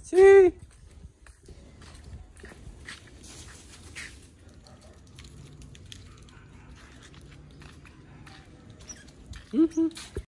지지.